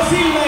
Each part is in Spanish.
Silva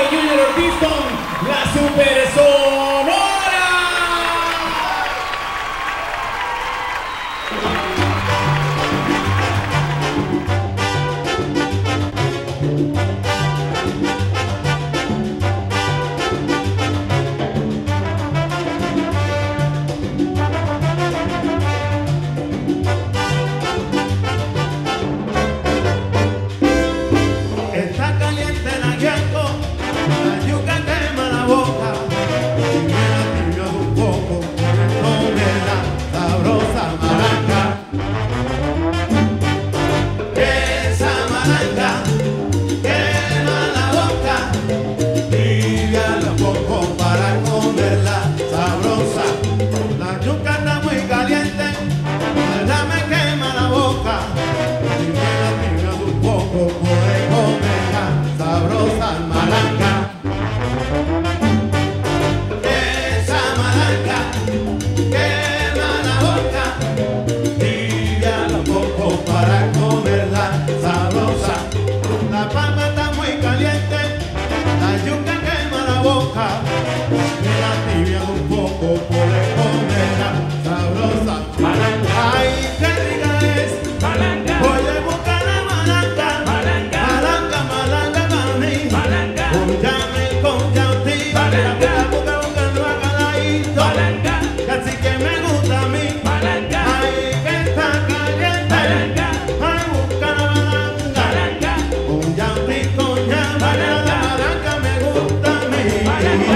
Hallelujah.